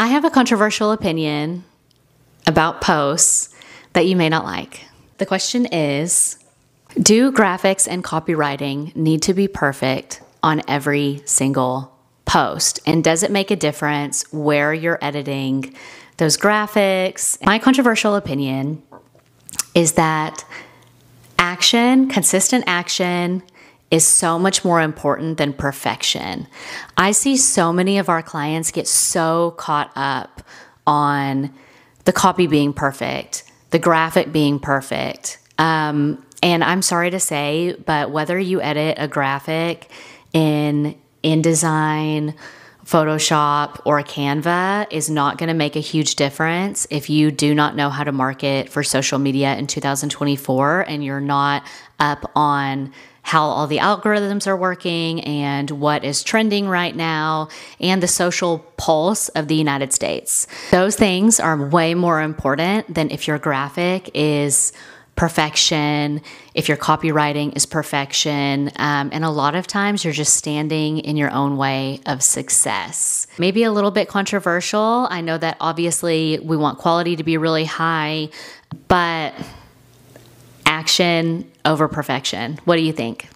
I have a controversial opinion about posts that you may not like. The question is Do graphics and copywriting need to be perfect on every single post? And does it make a difference where you're editing those graphics? My controversial opinion is that action, consistent action, is so much more important than perfection. I see so many of our clients get so caught up on the copy being perfect, the graphic being perfect. Um, and I'm sorry to say, but whether you edit a graphic in InDesign, Photoshop, or Canva is not going to make a huge difference if you do not know how to market for social media in 2024 and you're not up on how all the algorithms are working and what is trending right now and the social pulse of the United States. Those things are way more important than if your graphic is perfection, if your copywriting is perfection. Um, and a lot of times you're just standing in your own way of success. Maybe a little bit controversial. I know that obviously we want quality to be really high, but action over perfection. What do you think?